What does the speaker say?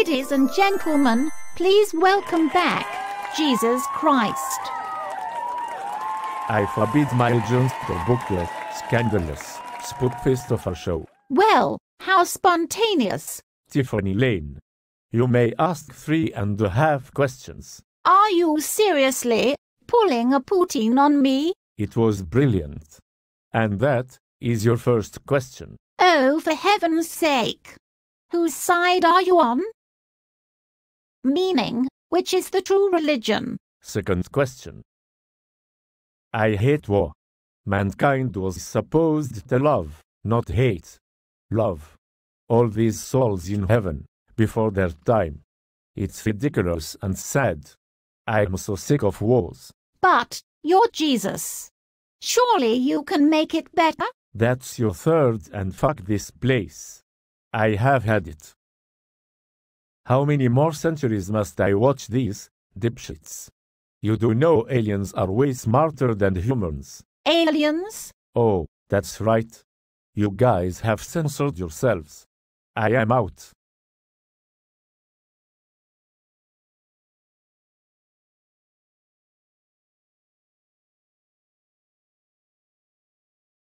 Ladies and gentlemen, please welcome back Jesus Christ. I forbid my agents to booklet, scandalous, spook Christopher show. Well, how spontaneous. Tiffany Lane. You may ask three and a half questions. Are you seriously pulling a Putin on me? It was brilliant. And that is your first question. Oh, for heaven's sake. Whose side are you on? Meaning, which is the true religion? Second question. I hate war. Mankind was supposed to love, not hate. Love. All these souls in heaven, before their time. It's ridiculous and sad. I'm so sick of wars. But, you're Jesus. Surely you can make it better? That's your third and fuck this place. I have had it. How many more centuries must I watch these, dipshits? You do know aliens are way smarter than humans. Aliens? Oh, that's right. You guys have censored yourselves. I am out.